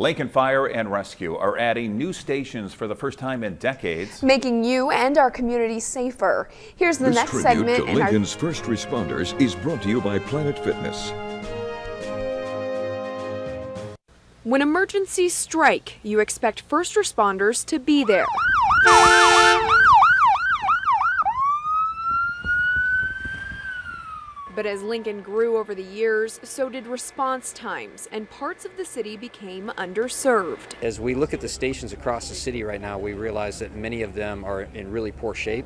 Lincoln Fire and Rescue are adding new stations for the first time in decades. Making you and our community safer. Here's the this next tribute segment to in our Lincoln's first responders is brought to you by Planet Fitness. When emergencies strike, you expect first responders to be there. But as Lincoln grew over the years, so did response times, and parts of the city became underserved. As we look at the stations across the city right now, we realize that many of them are in really poor shape.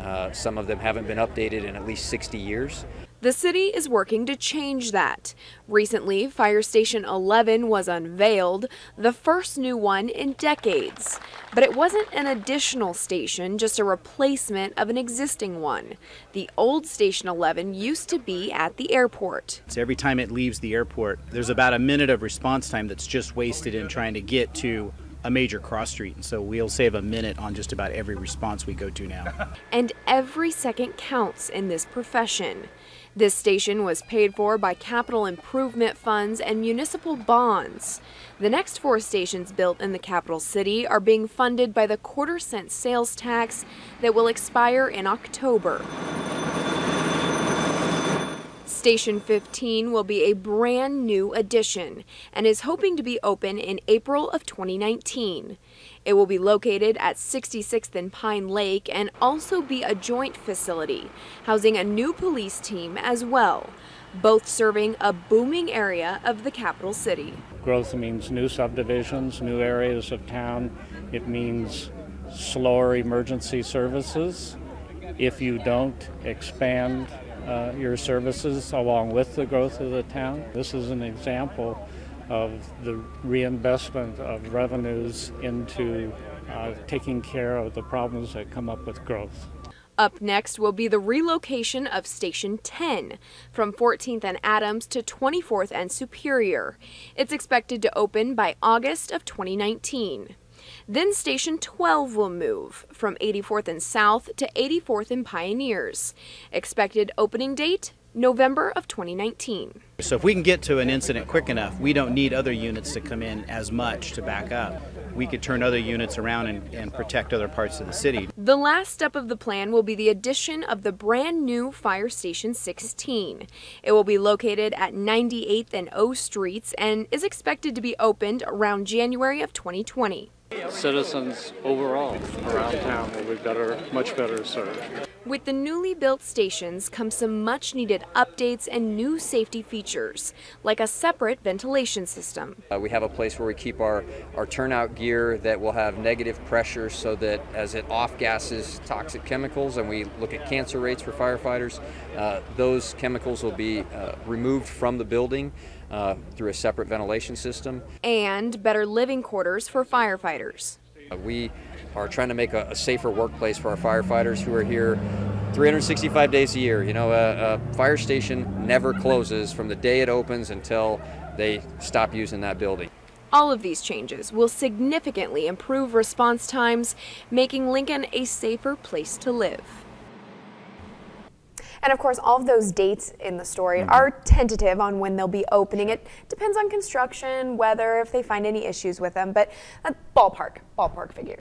Uh, some of them haven't been updated in at least 60 years. The city is working to change that. Recently, Fire Station 11 was unveiled, the first new one in decades. But it wasn't an additional station, just a replacement of an existing one. The old Station 11 used to be at the airport. So every time it leaves the airport, there's about a minute of response time that's just wasted in trying to get to a major cross street. And so we'll save a minute on just about every response we go to now. And every second counts in this profession. This station was paid for by capital improvement funds and municipal bonds. The next four stations built in the capital city are being funded by the quarter cent sales tax that will expire in October. Station 15 will be a brand new addition and is hoping to be open in April of 2019. It will be located at 66th and Pine Lake and also be a joint facility, housing a new police team as well, both serving a booming area of the capital city. Growth means new subdivisions, new areas of town. It means slower emergency services. If you don't expand uh, your services along with the growth of the town. This is an example of the reinvestment of revenues into uh, taking care of the problems that come up with growth. Up next will be the relocation of Station 10 from 14th and Adams to 24th and Superior. It's expected to open by August of 2019. Then Station 12 will move from 84th and South to 84th and Pioneers. Expected opening date November of 2019. So if we can get to an incident quick enough, we don't need other units to come in as much to back up. We could turn other units around and, and, protect other parts of the city. The last step of the plan will be the addition of the brand new Fire Station 16. It will be located at 98th and O Streets and is expected to be opened around January of 2020 citizens overall around town will be better, much better served. With the newly built stations come some much needed updates and new safety features, like a separate ventilation system. Uh, we have a place where we keep our, our turnout gear that will have negative pressure so that as it off gases toxic chemicals and we look at cancer rates for firefighters, uh, those chemicals will be uh, removed from the building uh, through a separate ventilation system. And better living quarters for firefighters. Uh, we are trying to make a, a, safer workplace for our firefighters who are here 365 days a year. You know, a, a fire station never closes from the day it opens until they stop using that building. All of these changes will significantly improve response times, making Lincoln a safer place to live. And of course, all of those dates in the story mm -hmm. are tentative on when they'll be opening. It depends on construction, weather, if they find any issues with them, but ballpark, ballpark figures.